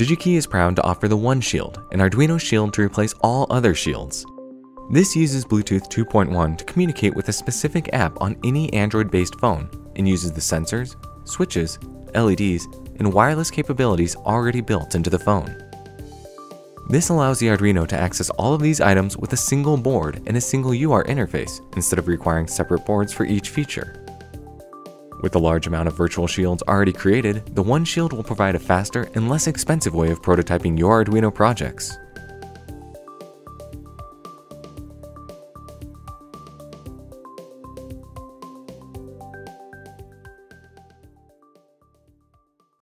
DigiKey is proud to offer the 1Sheeld, an Arduino shield to replace all other shields. This uses Bluetooth 2.1 to communicate with a specific app on any Android-based phone and uses the sensors, switches, LEDs, and wireless capabilities already built into the phone. This allows the Arduino to access all of these items with a single board and a single UART interface instead of requiring separate boards for each feature. With the large amount of virtual shields already created, the 1Sheeld will provide a faster and less expensive way of prototyping your Arduino projects.